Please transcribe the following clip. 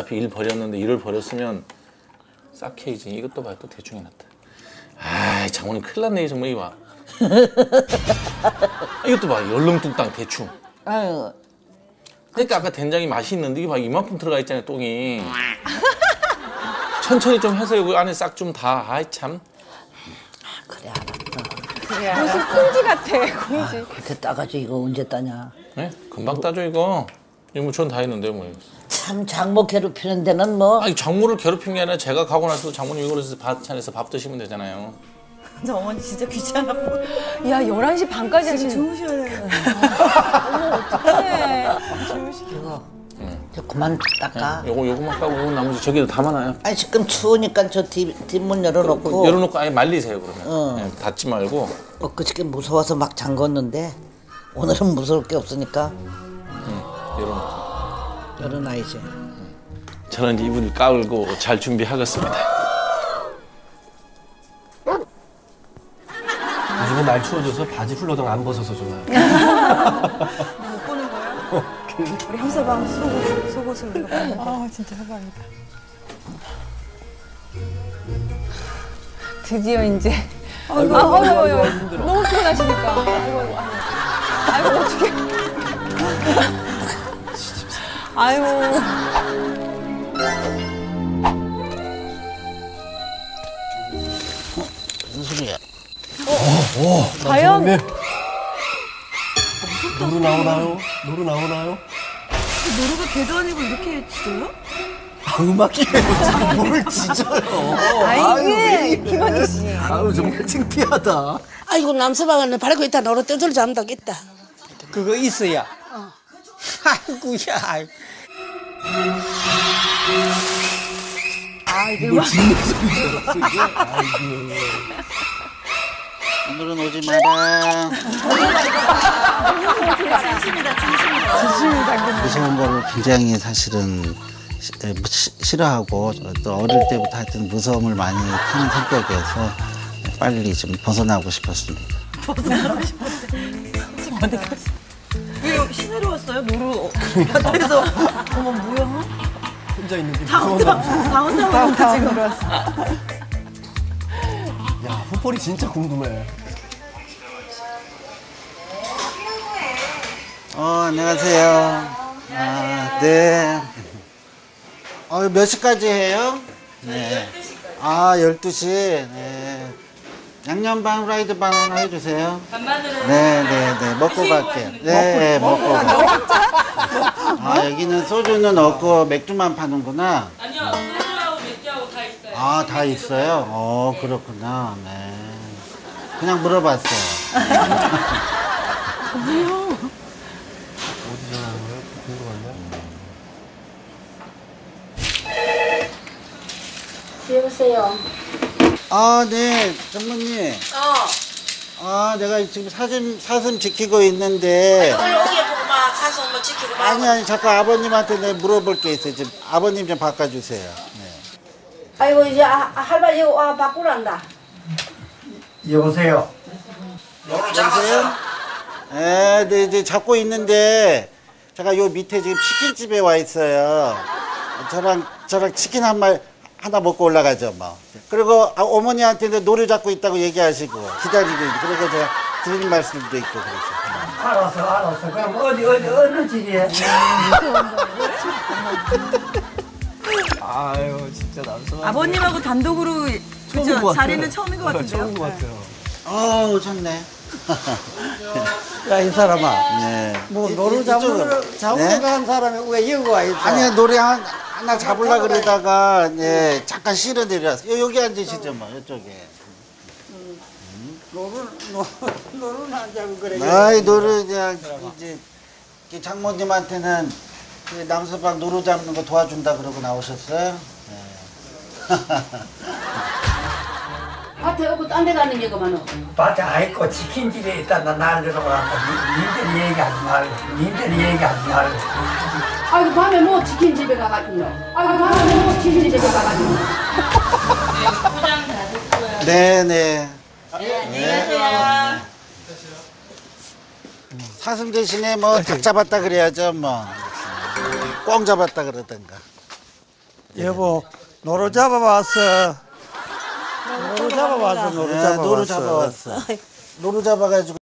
어차피 일 버렸는데 일을 버렸으면 싹해야지. 이것도 봐요. 또 대충 해놨다. 아, 장모님 큰일 났네 정말 이거 봐. 이것도 봐. 열렁뚱땅 대충. 아유, 그러니까 아까 된장이 맛이 있는데 이게 봐 이만큼 들어가 있잖아요 똥이. 천천히 좀 해서 여기 안에 싹 좀 다. 아이 참. 그래 알았어. 무슨 콩지 같아, 콩지. 그렇게 따가지고 이거 언제 따냐. 네? 금방 따죠 이거. 이거 뭐전다 했는데 뭐. 참 장모 괴롭히는 데는 뭐 아니 장모를 괴롭힌 게 아니라 제가 가고 나서 장모님 이거를 반찬에서 밥 드시면 되잖아요. 근데 어머니 진짜 귀찮아. 야, 11시 반까지 하시는 주무셔야 돼. 거네. 이거 저 그만 닦아. 요거 요거만 까고 나머지 저기다 담아놔요. 아니 지금 추우니까 저 뒷, 뒷문 열어놓고 열어놓고 아예 말리세요 그러면. 어. 네, 닫지 말고. 엊그저께 무서워서 막 잠궜는데 오늘은 무서울 게 없으니까. 열어놔야지. 저는 이제 이불 깔고 잘 준비하겠습니다. 요즘은 날 추워져서 바지 훌러덩 안 벗어서 좋아요. 못 보는 거야? 우리 함사방 속옷, 속옷을 우리가. 아, 진짜 해방이다. 드디어 이제. 아이고, 아, 어휴, 아이고, 어휴, 힘들어. 너무 피곤하시니까. 아이고, 아이고, 아이고. 아이고, 어떡해. 아이고. 무슨 소리야? 과연 노루 나오나요? 노루 나오나요? 노루가 개도 아니고 이렇게 짖어요? 아, 음악이에요. 뭘 짖어요. 아, 이게 김원희 씨. 아유, 정말 창피하다. 아이고 남서방은 바르고 있다 너로 떠들 잠다겠다 그거 있어야. 아이고야. 아, 이게 짖는 줄 알았어. 오늘은 오지 마라. 무서운 거를 굉장히 사실은 시- 싫어하고 또 어릴 때부터 하여튼 무서움을 많이 타는 성격이어서 빨리 좀 벗어나고 싶었습니다. 왜 시내로 왔어요? 노루 밭에서 어머 뭐야? 혼자 있는 게 무서웠나 보다. 다운타운 지금 야, 후폴이 진짜 궁금해. 어, 안녕하세요. 아, 네. 어, 몇 시까지 해요? 네. 아, 12시. 네. 양념반 후라이드 반 하나 해주세요. 네, 네, 네. 먹고 갈게요. 네, 먹고 갈게요. 아, 여기는 소주는 없고 맥주만 파는구나. 아니요, 소주하고 맥주하고 다 있어요. 아, 다 있어요? 어, 그렇구나. 네. 그냥 물어봤어요. 어디서 나는 거야? 궁금한데? 여보세요 아, 네, 전무님. 어 아, 내가 지금 사슴, 사슴 지키고 있는데. 오늘 오게 보고 막 가서 뭐 지키고 막 아니, 아니, 잠깐 아버님한테 내가 물어볼 게 있어요. 지금 아버님 좀 바꿔주세요. 네. 아이고 이제 아, 아, 할머니 와 바꾸란다 여보세요. 여보세요? 네, 네, 이제 잡고 있는데. 제가 요 밑에 지금 치킨집에 와 있어요. 저랑, 저랑 치킨 한 말, 하나 먹고 올라가죠, 뭐. 그리고 아, 어머니한테도 노래 잡고 있다고 얘기하시고, 기다리고 있고, 그리고 제가 드린 말씀도 있고, 그래서. 알았어, 알았어. 그럼 어디, 어디, 어느 집이에? 아유, 진짜 남성. 아버님하고 단독으로 그죠? 자리는 처음인 것 처음인 같은데요? 것 같아요. 어, 오셨네. 야, 이 사람아. 네. 뭐, 이- 노루 이- 잡으러. 잡으러 네? 간 사람이 왜 여기 와 있어? 아니야 노래 한, 하나 잡으려 그러다가 예 잠깐 실어 내려왔어. 요 여기 앉으시죠 뭐 이쪽에. 노루, 노루, 노루는 안 잡고 그래. 아이 노래 그냥 이제 이 장모님한테는 그 남서방 노루 잡는 거 도와준다 그러고 나오셨어요. 네. 밭에 없고 딴 데 가는 게가만은 밭에 아이고 치킨 집에 있다 나 날려서 와서 니들이 얘기하지 말고 니들이 얘기하지 말고 아이고 밤에 뭐 치킨 집에 가가지고 아이고 밤에 뭐 치킨 집에 가가지고 포장 다 됐고요. 네네. 안녕하세요. 사슴 대신에 뭐 닭 잡았다 그래야죠 뭐. 꽝 잡았다 그러던가. 여보 노루 잡아왔어 노루 잡아왔어 노루 네, 잡아왔어 노루 잡아왔어. 노루 잡아가지고